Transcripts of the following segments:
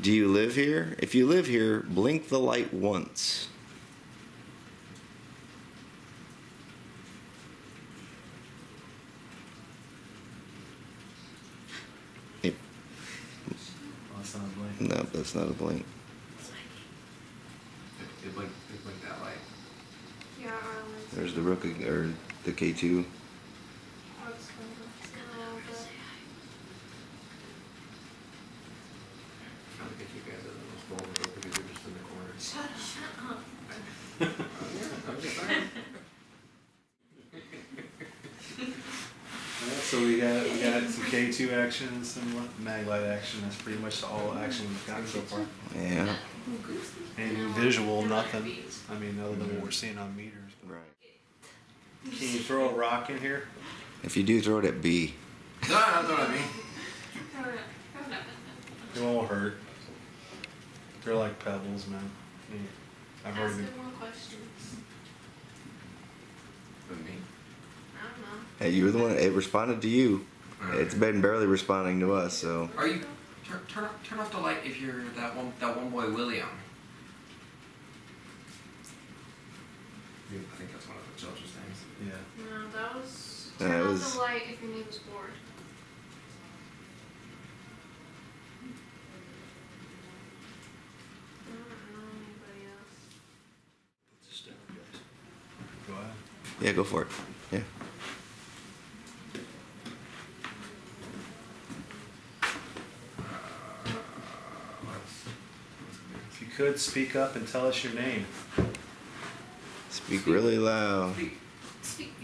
Do you live here? If you live here, blink the light once. Yep. That's not a blink. No, that's not a blink. It, it blinked, it blinked that light. Yeah. There's the rook or the K2. Looks kind of a little bit. I don't think you guys are the most vulnerable because you're just in the corner. Shut up. yeah, I'm just saying. Alright, so we got we got some K two action and some mag light action. That's pretty much all action we've got so far. Yeah. Anything visual, nothing. I mean, other than what we're seeing on meters. But Right. Can you throw a rock in here? If you do, throw it at B. No, that's what I mean. It won't hurt. They're like pebbles, man. Yeah. I've Ask already him more questions. With me. I don't know. Hey, you were the one. It responded to you. It's been barely responding to us. So Are you turn turn off, turn off the light if you're that one that one boy William? I think that's one of the children's names. Yeah. No, that was. Turn it off was- the light if your name is Ward. I don't know anybody else. Go ahead. Yeah, go for it. Yeah. If you could speak up and tell us your name. Speak really loud. Speak. Speak.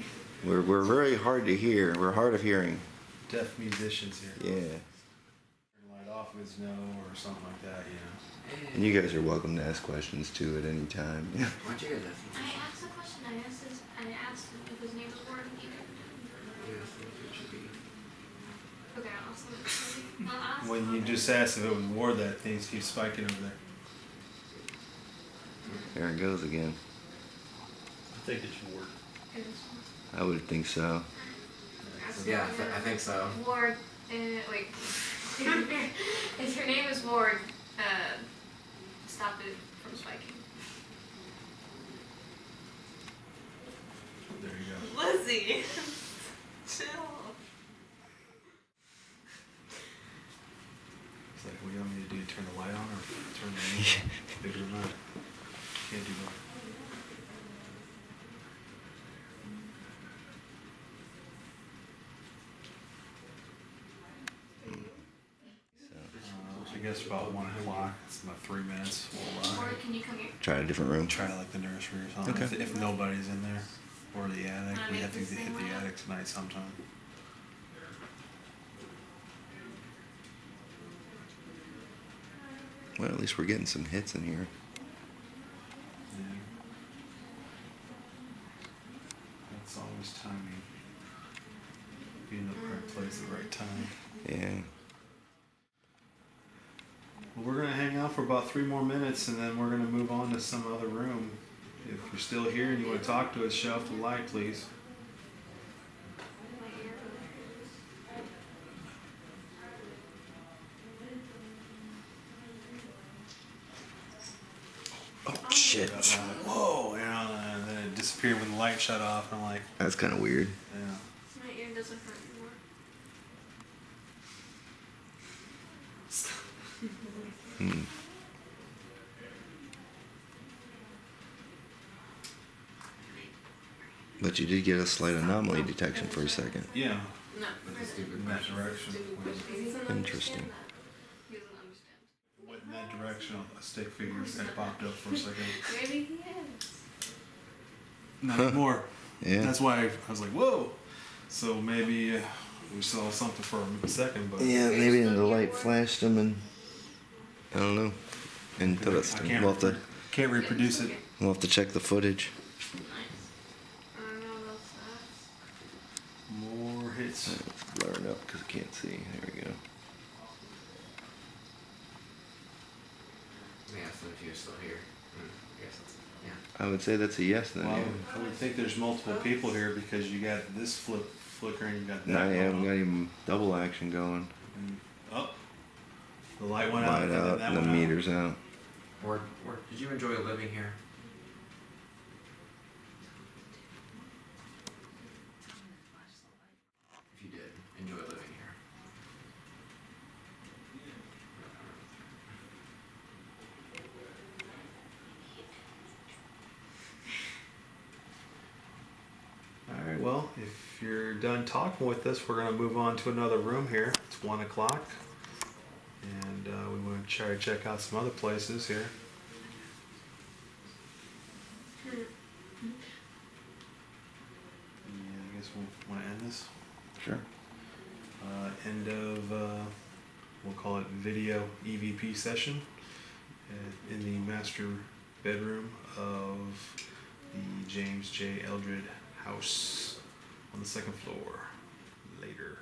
We're we're very hard to hear. We're hard of hearing. Deaf musicians here. Yeah. Turn the off if it's no or something like that, you know. And you guys are welcome to ask questions too at any time. Yeah. Why'd you guys ask me? I asked a question. I asked his. I asked him if his name was Ward. and He didn't. You asked me if it should be. Okay, I'll ask him. I'll ask When you just asked if it was Ward, that things keep spiking over there. There it goes again. I think it's Ward. It is- I would think so. Yeah, I, th- I think so. Ward, uh, wait. If your name is Ward, uh, stop it from spiking. There you go. Lizzie, chill. It's like, what do you want me to do? Turn the light on or turn the bigger or not? Can't do both. Uh, I guess about one o'clock. It's about three minutes. We'll uh, Ward, can you come here? Try a different room. try like the nursery or something. Okay. If, if nobody's in there or the attic, we have to hit the loud? attic tonight sometime. Well, at least we're getting some hits in here. Yeah. That's always timing. Being in the right place at the right time. Yeah. Well, we're gonna hang out for about three more minutes, and then we're gonna move on to some other room. If you're still here and you want to talk to us, shut off the light, please. Oh shit. Whoa! You know, and then it disappeared when the light shut off. And I'm like, That's kind of weird. yeah. My ear doesn't hurt anymore. But you did get a slight anomaly detection for a second. Yeah. No. That's a stupid In that direction. Interesting. understand that. He doesn't understand. Went in that direction. A stick figure had popped up for a second. Maybe he is. Not anymore. Yeah. That's why I was like, whoa. So maybe uh, we saw something for a second, but Yeah, maybe the light flashed him and I don't know. And put us. I can't, We'll have to can't reproduce it. we'll have to check the footage. Nice. I don't know about that. More hits. Let's blur it up because I can't see. There we go. Yeah, so if you're still here, mm, I guess that's, yeah. I would say that's a yes then. Well, yeah. I would think there's multiple people here because you got this flip flickering, you got that. No, I going haven't on. got even double action going. And- Oh, The light went out. light and then out that and the went out. meters out. Or, or did you enjoy living here? If you did enjoy living here. All right. Well, if you're done talking with us, we're gonna move on to another room here. It's one o'clock, and uh, we want to try to check out some other places here. Yeah, I guess we'll want to end this. Sure. Uh, end of, uh, we'll call it video EVP session in the master bedroom of the James J. Eldred house second floor later.